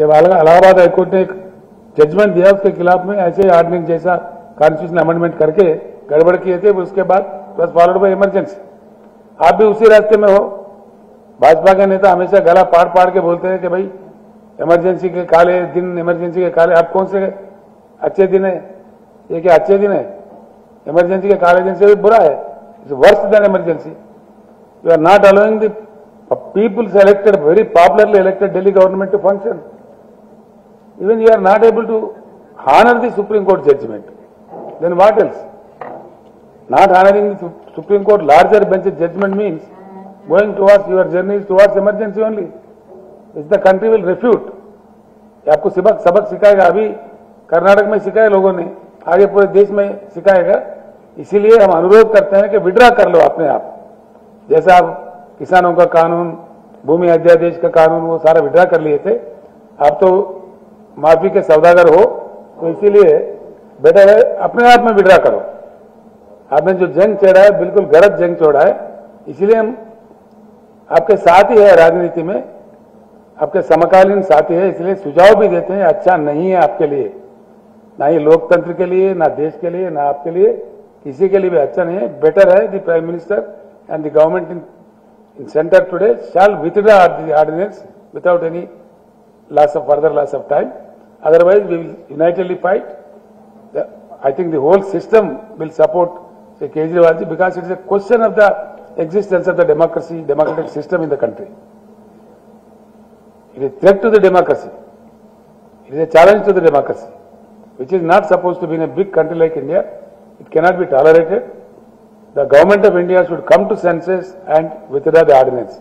जब इलाहाबाद हाईकोर्ट ने एक जजमेंट दिया, उसके खिलाफ में ऐसे ऑर्डिनेंस जैसा कॉन्स्टिट्यूशन अमेंडमेंट करके गड़बड़ किए थे उसके बाद फॉलोड बाई इमरजेंसी आप भी उसी रास्ते में हो। भाजपा के नेता हमेशा गला पाड़ पाड़ के बोलते हैं कि भाई इमरजेंसी के काले दिन इमरजेंसी के काले आप कौन से अच्छे दिन है? ये क्या अच्छे दिन है? इमरजेंसी के काले दिन से भी बुरा है। It's worse than emergency you are not allowing the people selected, very popularly elected Delhi government to function even you are not able to honor the Supreme Court judgment then what else not honoring the Supreme Court larger bench judgment means going towards your journey is towards emergency only which the country will refute ये आपको सबक सबक सिखाएगा अभी कर्नाटक में सिखाया लोगों ने आगे पूरे देश में सिखाएगा इसीलिए हम अनुरोध करते हैं कि विड्रा कर लो अपने आप जैसा आप किसानों का कानून भूमि अध्यादेश का कानून वो सारा विड्रा कर लिए थे आप तो माफ़ी के सौदागर हो तो इसीलिए बेटर है, अपने आप में विड्रा करो। आपने जो जंग चढ़ा है, बिल्कुल गलत जंग छोड़ा है, इसीलिए हम आपके साथ ही है राजनीति में, आपके समकालीन साथी है, इसलिए सुझाव भी देते हैं अच्छा नहीं है आपके लिए। ना ही लोकतंत्र के लिए, ना देश के लिए, ना आपके लिए, किसी के लिए भी अच्छा नहीं है। बेटर है the prime minister and the government in in centre today shall withdraw ordinance without any loss of further loss of time otherwise we will unitedly fight. The, i think the whole system will support say kejriwal ji because it is a question of the existence of the democracy democratic system in the country. It is a threat to the democracy. It is a challenge to the democracy which is not supposed to be in a big country like india. It cannot be tolerated. The government of india should come to senses and withdraw the ordinance